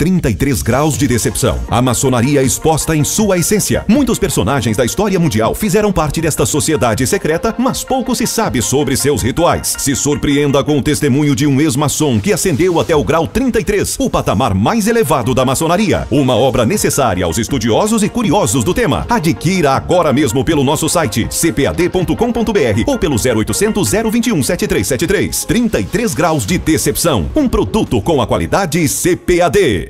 33 graus de decepção. A maçonaria exposta em sua essência. Muitos personagens da história mundial fizeram parte desta sociedade secreta, mas pouco se sabe sobre seus rituais. Se surpreenda com o testemunho de um ex-maçom que ascendeu até o grau 33, o patamar mais elevado da maçonaria. Uma obra necessária aos estudiosos e curiosos do tema. Adquira agora mesmo pelo nosso site cpad.com.br ou pelo 0800 021 7373. 33 graus de decepção. Um produto com a qualidade CPAD.